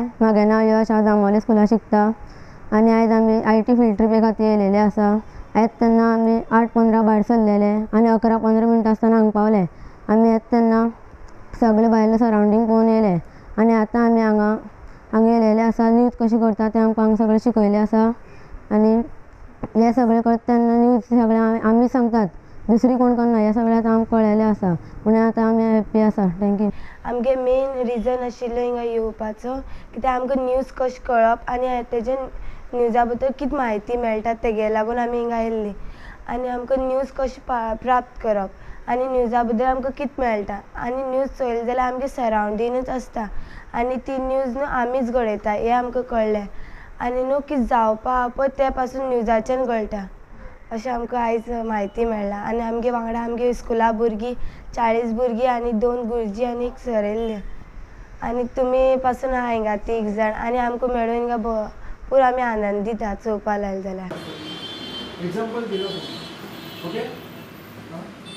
म्हजें नांव यश हांव जांबोले स्कुलान शिकता. आनी आयज आमी आय टी फिल्ड ट्रिपे खातीर येयलेले आसा येता तेन्ना आमी आठ पंदरा भायर सरलेले आनी अकरा पंदरा मिनटां आसतना हांगा पावले आमी येता तेन्ना सगळे भायले सरावंडींग पळोवन येयले आनी आतां आमी हांगा हांगा येयलेले आसा न्यूज कशी करता तें आमकां हांगा सगळें शिकयलें आसा आनी हें सगळें करता तेन्ना न्यूज सगळें आमी सांगतात. दुसरी कोण करना हें सगळें आतां आमकां कळलेलें आसा म्हणून आतां आमी हॅप्पी आसा थँक्यू आमगे मेन रिजन आशिल्लो हिंगा येवपाचो कित्याक आमकां न्यूज कशें कळप आनी तेजे न्यूजा बद्दल कितें म्हायती मेळटा तेगे लागून आमी हिंगा येयल्ली आनी आमकां न्यूज कशी प्राप्त करप आनी न्यूजा बद्दल आमकां कितें मेळटा आनी न्यूज चोयली जाल्यार आमगे सरावंडिंगूच आसता आनी ती न्यूज न्हू आमीच घडयता हें आमकां कळ्ळें आनी न्हू कितें जावपा आहा पळय ते पासून न्यूजाच्यान कळटा अशें आमकां आयज म्हायती मेळ्ळा आनी आमगे वांगडा आमगे स्कुला भुरगीं चाळीस भुरगीं आनी दोन गुरुजी आनी एक सर येयल्ले आनी तुमी पासून आहा हिंगा तीग जाण. आनी आमकां मेळून हिंगा पुरो आमी आनंदीत आहा चोवपा लायले जाल्यार. एक्झाम्पल दिलं ओके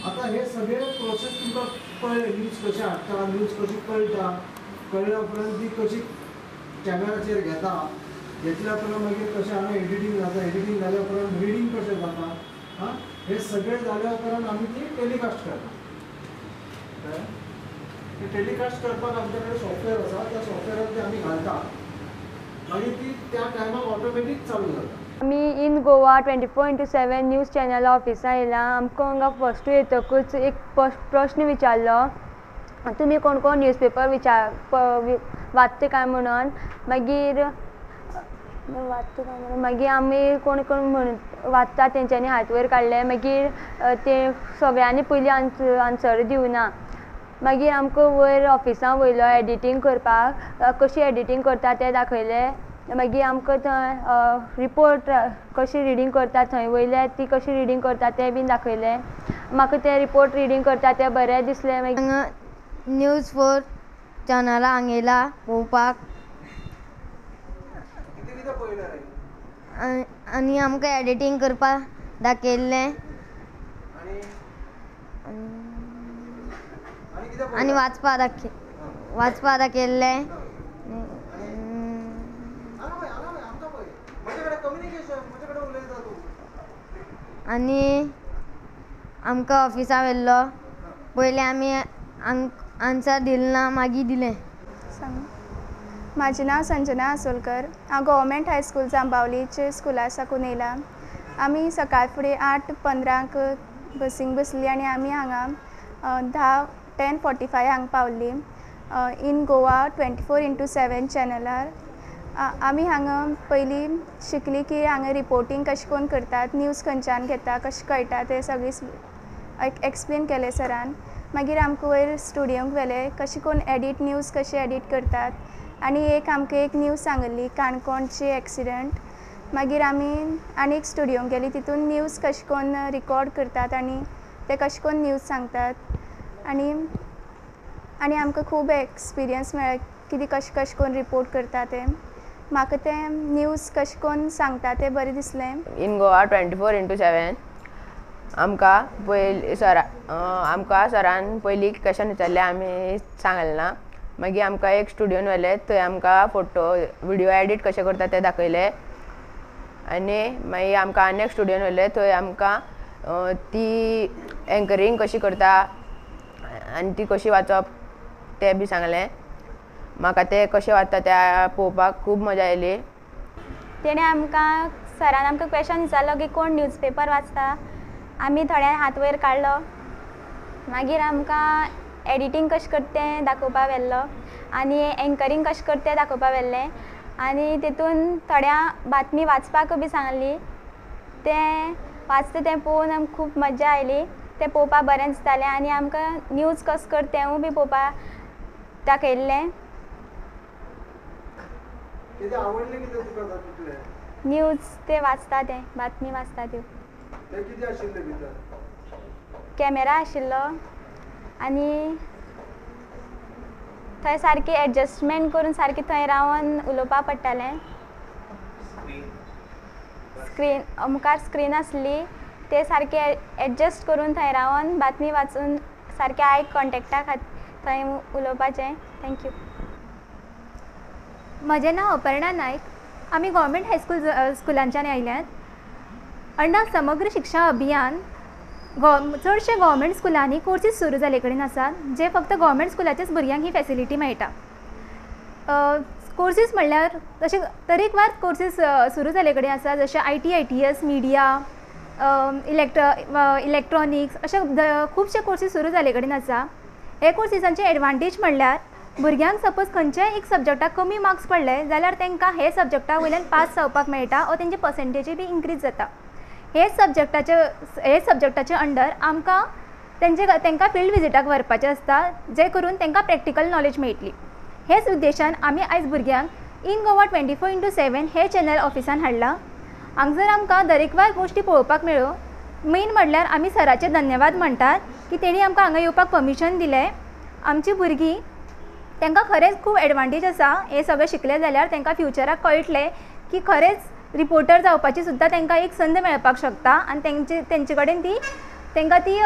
आता हे सगळे प्रोसेस तुमकां कळ्ळे न्यूज कशी हाडटा? न्यूज कशी कळटा? कळ्ळ्या उपरांत ती कशी कॅमेराचेर घेता? घेतल्या उपरांत मागीर कशें हांगा एडिटींग जाता एडिटींग जाल्या उपरांत रिडींग कशें जाता हां? हे सगळें जाल्या उपरांत आमी ती टेलिकास्ट करता कळ्ळें? ती टेलिकास्ट करपाक आमचे कडेन सॉफ्टवेअर आसा त्या सॉफ्टवेअरान ते आमी घालता मागीर म्हणजे ती त्या टायमाक ऑटोमॅटीक चालू जाता आमी in Goa twenty four into seven news channel ऑफिसान येयला आमकां हांगा फस्टू येतकूच एक प्रश्न विचारलो. तुमी कोण कोण न्यूज पेपर विचार वाचता काय म्हणून? मागीर वाचता काय म्हणून? मागीर आमी कोण कोण म्हण वाचता तेंच्यांनी हात वयर काडले मागीर ते सगळ्यांनी पयलीं आन्सर आन्सर दिवना मागीर आमकां वयर ऑफिसां वयलो एडिटींग करपाक कशी एडिटींग करता तें दाखयलें. मागीर आमकां थंय रिपोर्ट कशी रिडींग करता थंय वयले ती कशी रिडींग करता तें बीन दाखयलें. म्हाका तें रिपोर्ट रिडींग करता तें बरें दिसलें मागीर न्यूज फोर चॅनलां हांगा येयला पळोवपाक कितें कितें पळयलें रे आनी- आमकां एडिटींग करपाक दाखयल्लें. आनी वाचपा दाखय वाचपा दाखयल्लें. आनी आमकां ऑफिसा व्हेल्लो पयलीं आमी आन्सर दिलें ना मागीर दिलें. सांग. म्हाजें नांव संजना आसोलकर हांव गव्हर्मेंट हायस्कूल जांबावलीचे स्कुला साकून येयलां. आमी सकाळ फुडें आठ पंदरांक बसींक बसलीं आनी आमी हांगा धा टेन फोर्टी फाय हांगा पावल्लीं in Goa twenty four into seven चॅनलार आमी हांगा पयलीं शिकलीं की हांगा रिपोर्टींग कशें करून करतात न्यूज खंयच्यान घेता कशें कळटा तें सगळें एक्सप्लेन केलें सरान. मागीर आमकां वयर स्टुडियोंक व्हेलें कशें करून एडीट न्यूज कशें एडीट करतात. आनी एक आमकां एक न्यूज सांगली काणकोणची एक्सिडंट मागीर आमी आनी एक स्टुडियोंत गेली तितून न्यूज कशें करून रिकॉर्ड करतात आनी ते कशें करून न्यूज सांगतात. आनी आनी आमकां खूब एक्सपिरियन्स मेळ्ळो कितें कशें कशें करून रिपोर्ट करता तें. म्हाका तें न्यूज कशें करून सांगता तें बरें दिसलें. In Goa twenty four into seven आमकां पयली सरा आमकां सरान पयलीं क्वेशन विचारले आमी सांगलें ना. मागीर आमकां एक स्टुडियोन व्हेलें थंय आमकां फोटो विडियो एडीट कशें करता तें दाखयलें. आनी मागीर आमकां आनी एक स्टुडियोन व्हेलें थंय आमकां ती एंकरींग कशी करता आनी ती कशी वाचप तें बी सांगलें. म्हाका तें कशें वाचता तें पळोवपाक खूब मजा आयली. तेणें आमकां सरान आमकां क्वेशन विचारलो की कोण न्यूज पेपर वाचता? आमी थोड्यान हात वयर काडलो. मागीर आमकां एडिटींग कशें करता तें दाखोवपा व्हेल्लो आनी एंकरींग कशें करता तें दाखोवपा व्हेल्लें आनी तितून थोड्या बातमी वाचपाक बी सांगली. तें वाचता तें पळोवन आमकां खूब मजा आयली. तें पळोवपाक बरें दिसतालें आनी आमकां न्यूज कसो करता तेंवूय बी पळोवपाक दाखयल्लें. न्यूज ते वाचता ते बातमी वाचता त्यो. कॅमेरा आशिल्लो. आनी थंय सारकी एडजस्टमेंट करून सारकें थंय रावन उलोवपा पडटालें. स्क्रीन मुखार स्क्रीन आसली ते सारके एडजस्ट करून थंय रावन बातमी वाचून सारकें आय कॉन्टेक्टा खातीर थंय उलोवपाचें. थँक्यू म्हजें नांव अपर्णा नायक आमी गव्हर्मेंट हायस्कूल स्कुलांच्यान आयल्यात. अण्णा समग्र शिक्षा अभियान गो चडशे गोवमेंट स्कुलांनी कोर्सीस सुरू जाले कडेन आसात जे फक्त गोवमेंट स्कुलाच्याच भुरग्यांक ही फॅसिलिटी मेळटा. कोर्सीस म्हणल्यार तशे तरेकवार कोर्सीस सुरू जाले कडेन आसा जशे I T I T S media इलेक्ट्र electronics अशे खुबशे कोर्सीस सुरू जाले कडेन आसा. हे कोर्सिसांचे एडवांटेज म्हणल्यार भुरग्यांक सपोज खंयच्याय एक सब्जेक्टाक कमी मार्क्स पडले जाल्यार तांकां हे सब्जेक्टा वयल्यान पास जावपाक मेळटा वा तेंचे पर्संटेजूय बी इन्क्रीज जाता. हे सब्जेक्टाचे हे सबजेक्टाचे अंडर आमकां तेंचे तांकां फिल्ड विजिटाक व्हरपाचें आसता जे करून तांकां प्रॅक्टिकल नॉलेज मेळटली. हेच उद्देशान आमी आयज भुरग्यांक in Goa twenty four into seven हे चॅनल ऑफिसान हाडलां. हांगसर आमकां दरेकवार गोश्टी पळोवपाक मेळ्यो मेन म्हणल्यार आमी सराचे धन्यवाद म्हणटात की तेणी आमकां हांगा येवपाक पर्मिशन दिलें. आमचीं भुरगीं तांकां खरेंच खूब एडवांटेज आसा हे सगळें शिकले जाल्यार तांकां फ्युचराक कळटलें की खरेंच रिपोर्टर जावपाची सुद्दां तांकां एक संद मेळपाक शकता आनी तेंचे तेंचे कडेन ती तांकां ती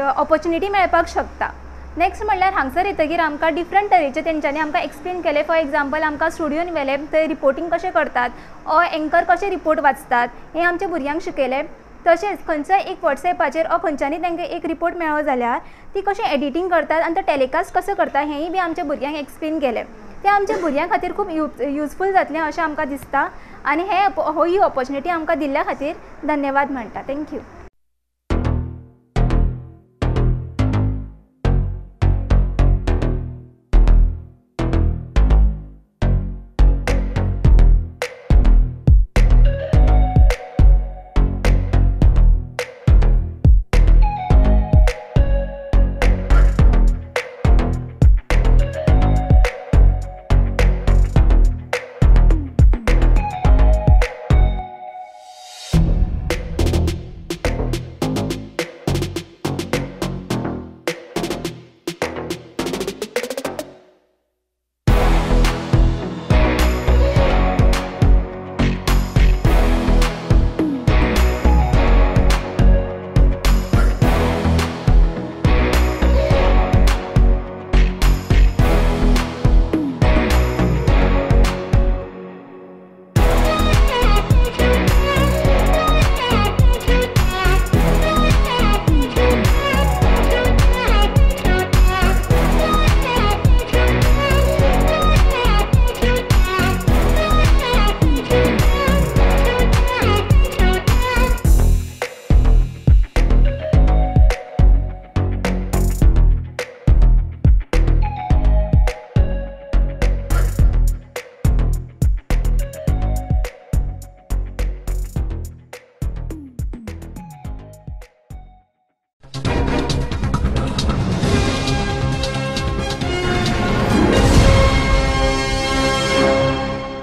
ऑपॉर्च्युनिटी मेळपाक शकता. नेक्स्ट म्हणल्यार हांगसर येतकीर आमकां डिफरंट तरेचे तेंच्यांनी आमकां एक्सप्लेन केलें. फॉर एग्जाम्पल आमकां स्टुडियोन व्हेलें थंय रिपोर्टींग कशें करतात? ओ एंकर कशें रिपोर्ट वाचतात? हें आमच्या भुरग्यांक शिकयलें. तशेंच खंयचोय एक वॉट्सॅपाचेर ऑर खंयच्यांनी तांकां एक रिपोर्ट मेळ्ळो जाल्यार ती कशें एडिटींग करतात आनी तो टॅलिकास्ट कसो करता हेंय बी आमच्या भुरग्यांक एक्सप्लेन केलें. तें आमच्या भुरग्यां खातीर खूब यूज युजफूल जातलें अशें आमकां दिसता. आनी हे हो ही ऑपॉर्च्युनिटी आमकां दिल्ल्या खातीर धन्यवाद म्हणटा. थँक्यू